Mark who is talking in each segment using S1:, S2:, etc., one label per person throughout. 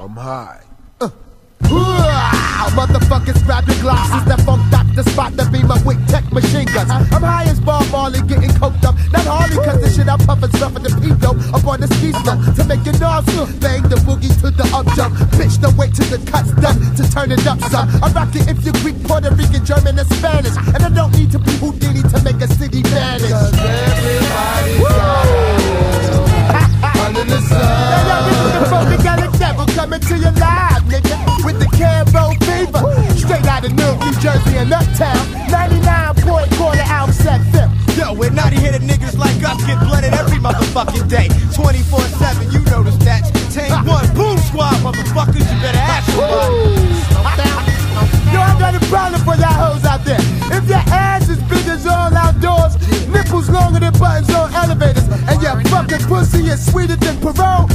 S1: I'm high.
S2: Wow, motherfuckers grabbing glasses that funked up the spot to be my wick tech machine guns. I'm high as Bob Marley getting coked up. Not Harley, cause the shit I'm puffing stuff in the up on the ski slope to make it nausea. Bang the boogie to the up jump. Bitch, the wait till the cut's done to turn it up some. I rock it if you Greek, Puerto Rican, German, and Spanish. And I don't need to be Houdini New Jersey and Uptown. 99 point quarter out set film.
S3: Yo, we're not here to niggas like us get blooded every motherfucking day. 24 7, you know the stats. Tame One, boom squad, motherfuckers, you better ask somebody.
S2: Yo, I got a problem for y'all hoes out there. If your ass is big as all outdoors, nipples longer than buttons on elevators, and your fucking pussy is sweeter than parole,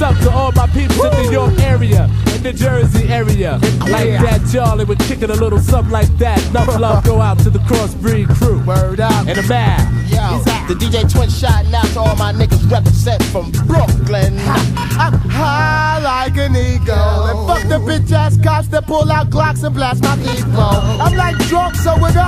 S4: what's up to all my people in the New York area, in the Jersey area. Like that, Charlie, we're kicking a little something like that. Enough love go out to the crossbreed crew.
S2: Word up.
S4: And the man.
S5: Yo, the DJ Twin shouting out to all my niggas represent from Brooklyn.
S2: I'm high like an eagle. And fuck the bitch ass cops that pull out Glocks and blast my people. I'm like drunk, so it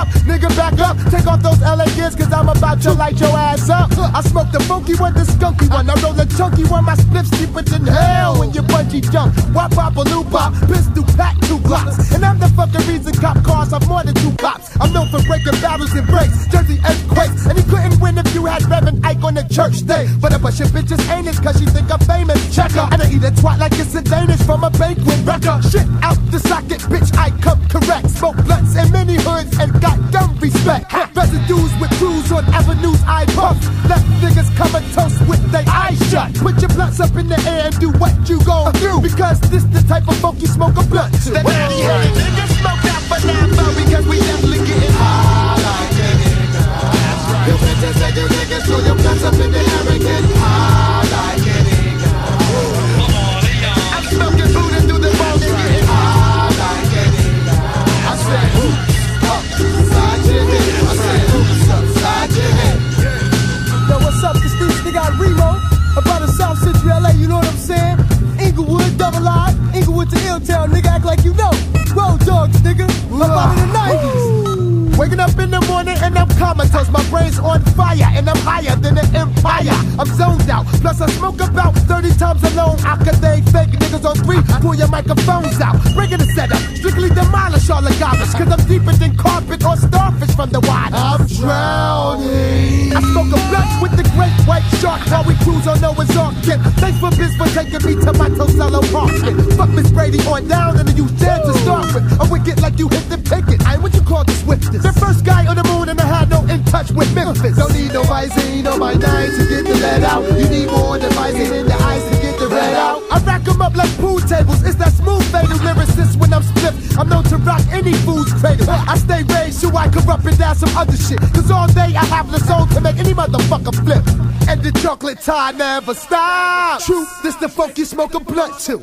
S2: up. Nigga, back up. Take off those LA gears, cause I'm about to light your ass up. I smoke the funky one, the skunky one. I roll the chunky one, my spliff's deeper than hell when you bungee jump. Wop, pop, a loop, pop, pistol, pack, two glocks. And I'm the fucking reason cop cars have more than two cops. I'm known for breaking barrels and breaks, Jersey earthquakes. And he couldn't win if you had Reverend Ike on the church day. But a bunch of bitches ain't it cause she think I'm famous. Check her. And I eat a twat like it's a Danish from a banquet. Wrecker. Shit out the socket, in and got dumb respect. Residues with crews on avenues I puff. Left niggas comatose with their eyes shut. Put your blunts up in the air and do what you gon' do. Because this the type of funky smoke a blunt to.
S5: The natty head niggas smoke out for Lambo because we definitely getting high like a nigga. You bitches say you niggas, throw up in the
S2: morning and I'm comatose. My brain's on fire and I'm higher than an empire. I'm zoned out. Plus I smoke about 30 times alone. I could they fake niggas on three. Pull your microphones out. Breaking the setup. Strictly demolish all the garbage. Cause I'm deeper than carpet or starfish from the water. I'm drowning. I smoke a blunt with the great white shark while we cruise on Noah's Ark. Kid. Thanks for biz for taking me to my Tosello Parkman. Fuck Miss Brady on down and then you dead to start with. I'm wicked like you hit the picket. I ain't what you call the swiftest. The first guy on the touch with Memphis. Don't need no Visine on my nine to get the lead out. You need more than Visine in the eyes to get the red out. I rack 'em up like pool tables. It's that smooth fatal lyricist when I'm split. I'm known to rock any fool's cradle. I stay raised so I can corrupt and down some other shit. Cause all day I have the soul to make any motherfucker flip. And the chocolate tie never stops. True, this the funky smoke a blunt too.